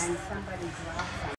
and somebody dropped